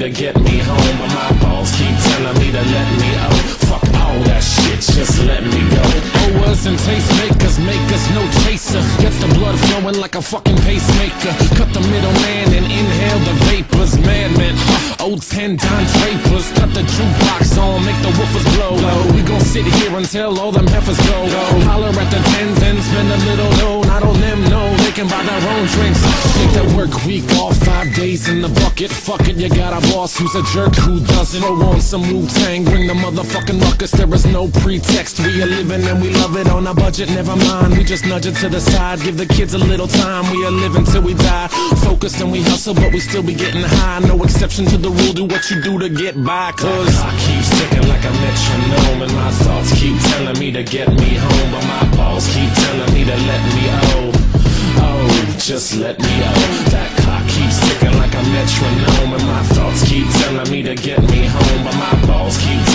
to get me home, but my balls keep telling me to let me oh. Fuck all that shit, just let me go. Owers and tastemakers make us no chaser. Gets the blood flowing like a fucking pacemaker. Cut the middleman and inhale the vapors. Madman, huh, old ten Don Drapers. Cut the jukebox on, make the woofers blow. We gon' sit here until all them heifers go. Holler at the tens and spend a little dough. Buy their own drinks. Take that work week off, five days in the bucket. Fuck it, you got a boss who's a jerk who doesn't. Throw on some Wu Tang, bring the motherfucking ruckus. There is no pretext. We are living and we love it on a budget. Never mind, we just nudge it to the side. Give the kids a little time. We are living till we die. Focused and we hustle, but we still be getting high. No exception to the rule. Do what you do to get by. Cause I keep ticking like a metronome, and my thoughts keep telling me to get me home, but my balls let me out. That clock keeps ticking like a metronome, and my thoughts keep telling me to get me home, but my balls keep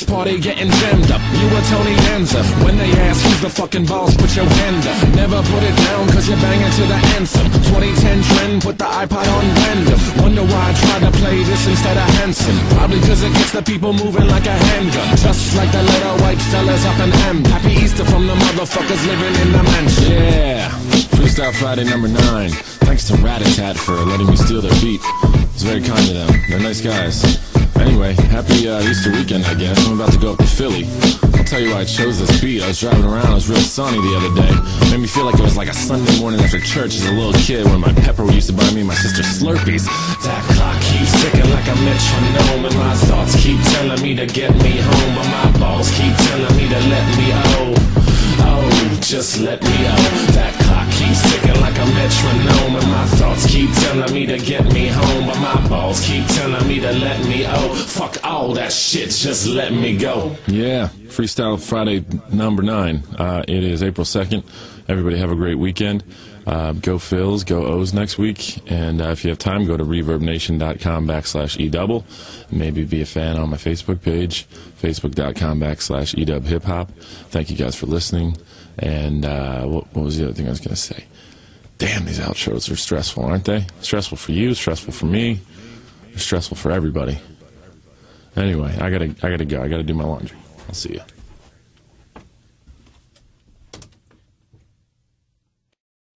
house party getting jammed up, you were Tony Danza. When they ask who's the fucking boss, put your hand up. Never put it down, cause you're banging to the anthem. 2010 trend, put the iPod on random. Wonder why I tried to play this instead of Hanson. Probably cause it gets the people moving like a handgun. Just like the little white fellas up in M. Happy Easter from the motherfuckers living in the mansion. Yeah, Freestyle Friday number nine. Thanks to Ratatat for letting me steal their beat. It's very kind of them. They're nice guys. Anyway, happy uh, Easter weekend, I guess. I'm about to go up to Philly. I'll tell you why I chose this beat. I was driving around, it was real sunny the other day. Made me feel like it was like a Sunday morning after church as a little kid when my pepper used to buy me and my sister Slurpees. That clock keeps ticking like a metronome, and my thoughts keep telling me to get me home, but my balls keep telling me to let me oh. Oh, just let me oh. That clock keeps ticking like a metronome, and my telling me to get me home, but my balls keep telling me to let me oh. Fuck all that shit, just let me go. Yeah, Freestyle Friday number nine. Uh, it is April 2nd. Everybody have a great weekend. Uh, go Phils, go O's next week. And uh, if you have time, go to reverbnation.com backslash edouble. Maybe be a fan on my Facebook page, facebook.com backslash edubhiphop. Thank you guys for listening. And uh, what, what was the other thing I was going to say? Damn, these outros are stressful, aren't they? Stressful for you, stressful for me, stressful for everybody. Anyway, I gotta, I gotta go. I gotta do my laundry. I'll see you.